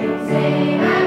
sing, sing.